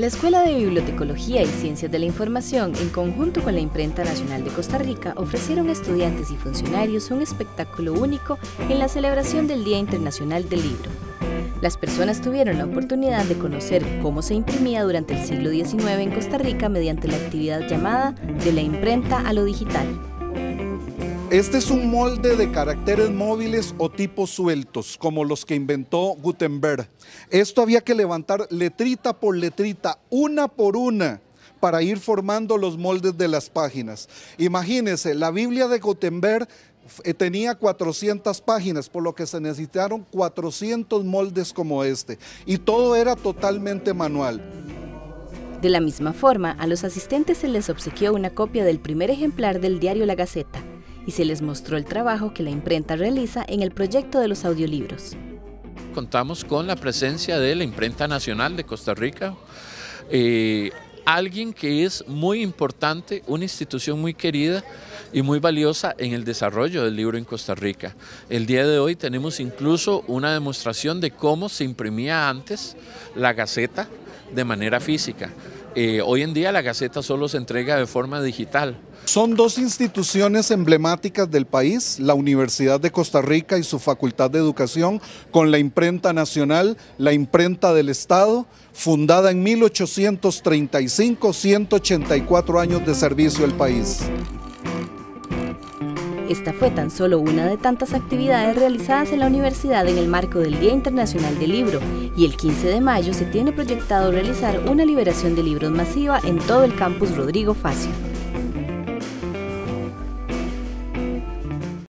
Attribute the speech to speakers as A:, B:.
A: La Escuela de Bibliotecología y Ciencias de la Información, en conjunto con la Imprenta Nacional de Costa Rica, ofrecieron a estudiantes y funcionarios un espectáculo único en la celebración del Día Internacional del Libro. Las personas tuvieron la oportunidad de conocer cómo se imprimía durante el siglo XIX en Costa Rica mediante la actividad llamada de la imprenta a lo digital.
B: Este es un molde de caracteres móviles o tipos sueltos, como los que inventó Gutenberg. Esto había que levantar letrita por letrita, una por una, para ir formando los moldes de las páginas. Imagínense, la Biblia de Gutenberg eh, tenía 400 páginas, por lo que se necesitaron 400 moldes como este. Y todo era totalmente manual.
A: De la misma forma, a los asistentes se les obsequió una copia del primer ejemplar del diario La Gaceta y se les mostró el trabajo que la imprenta realiza en el proyecto de los audiolibros.
C: Contamos con la presencia de la Imprenta Nacional de Costa Rica, eh, alguien que es muy importante, una institución muy querida y muy valiosa en el desarrollo del libro en Costa Rica. El día de hoy tenemos incluso una demostración de cómo se imprimía antes la Gaceta de manera física. Eh, hoy en día la Gaceta solo se entrega de forma digital.
B: Son dos instituciones emblemáticas del país, la Universidad de Costa Rica y su Facultad de Educación, con la Imprenta Nacional, la Imprenta del Estado, fundada en 1835, 184 años de servicio al país.
A: Esta fue tan solo una de tantas actividades realizadas en la universidad en el marco del Día Internacional del Libro y el 15 de mayo se tiene proyectado realizar una liberación de libros masiva en todo el campus Rodrigo Facio.